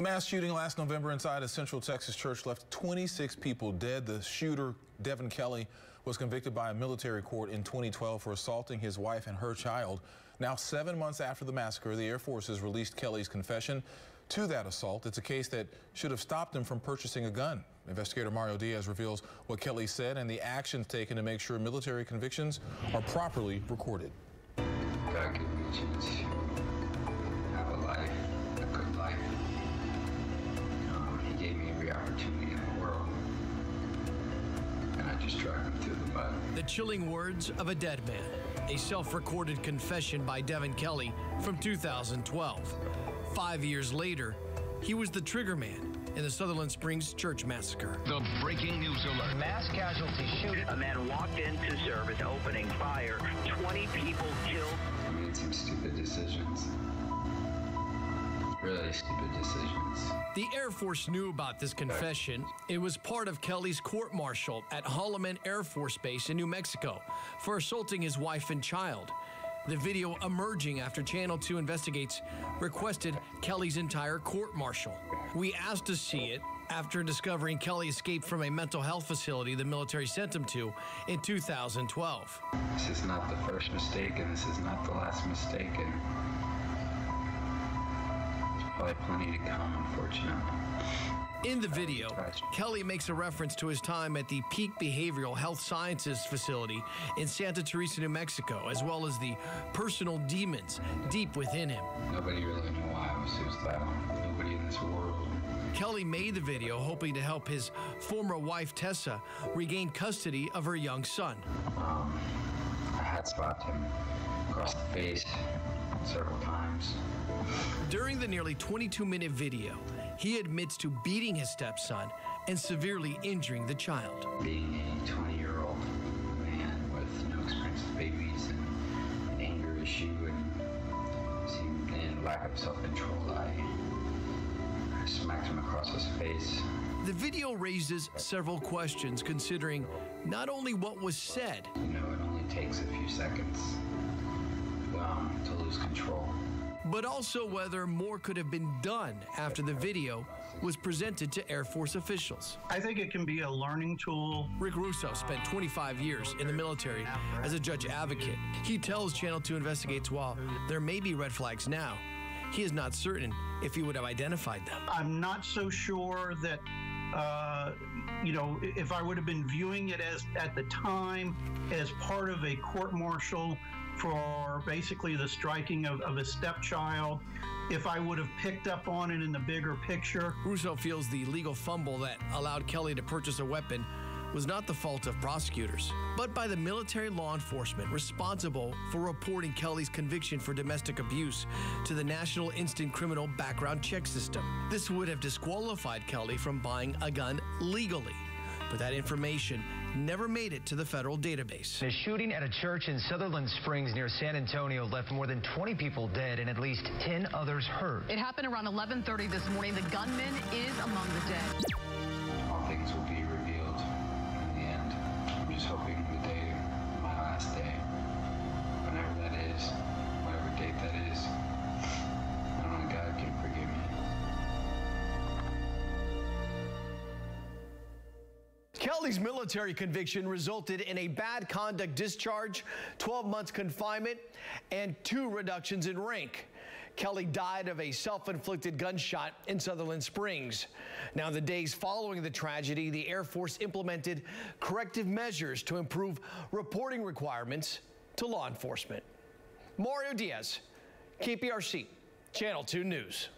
The mass shooting last November inside a Central Texas church left 26 people dead. The shooter, Devin Kelley, was convicted by a military court in 2012 for assaulting his wife and her child. Now, seven months after the massacre, the Air Force has released Kelley's confession to that assault. It's a case that should have stopped him from purchasing a gun. Investigator Mario Diaz reveals what Kelley said and the actions taken to make sure military convictions are properly recorded. Just dragged him through the mud. The chilling words of a dead man. A self-recorded confession by Devin Kelley from 2012. Five years later, he was the trigger man in the Sutherland Springs church massacre. The breaking news alert. Mass casualty shooting. A man walked into service opening fire. 20 people killed. Really stupid decisions. The Air Force knew about this confession. It was part of Kelley's court martial at Holloman Air Force Base in New Mexico for assaulting his wife and child. The video emerging after Channel 2 investigates requested Kelley's entire court martial. We asked to see it after discovering Kelley escaped from a mental health facility the military sent him to in 2012. This is not the first mistake, and this is not the last mistake, and probably plenty to come, unfortunately. In the video, Kelley makes a reference to his time at the Peak Behavioral Health Services facility in Santa Teresa, New Mexico, as well as the personal demons deep within him. Nobody really knew why I was suicidal. Nobody in this world. Kelley made the video hoping to help his former wife, Tessa, regain custody of her young son. Um, I had slapped him across the face several times. During the nearly 22 minute video, he admits to beating his stepson and severely injuring the child. Being a 20 year old man with no experience with babies and an anger issue and, and lack of self control, I, I smacked him across his face. The video raises several questions considering not only what was said, You know, it only takes a few seconds to lose control. but also whether more could have been done after the video was presented to Air Force officials. I think it can be a learning tool. Rick Russo spent 25 years in the military as a judge advocate. He tells Channel 2 Investigates while there may be red flags now, he is not certain if he would have identified them. I'm not so sure that, uh, you know, if I would have been viewing it as at the time as part of a court martial for basically the striking of, of a stepchild, if I would have picked up on it in the bigger picture, Russo feels the legal fumble that allowed Kelley to purchase a weapon was not the fault of prosecutors, but by the military law enforcement responsible for reporting Kelley's conviction for domestic abuse to the National Instant Criminal Background Check System. This would have disqualified Kelley from buying a gun legally, but that information never made it to the federal database. A shooting at a church in Sutherland Springs near San Antonio left more than 20 people dead and at least 10 others hurt. It happened around 11:30 this morning. The gunman is among the dead. Kelley's military conviction resulted in a bad conduct discharge, 12 months confinement, and two reductions in rank. Kelley died of a self-inflicted gunshot in Sutherland Springs. Now, the days following the tragedy, the Air Force implemented corrective measures to improve reporting requirements to law enforcement. Mario Diaz, KPRC, Channel 2 News.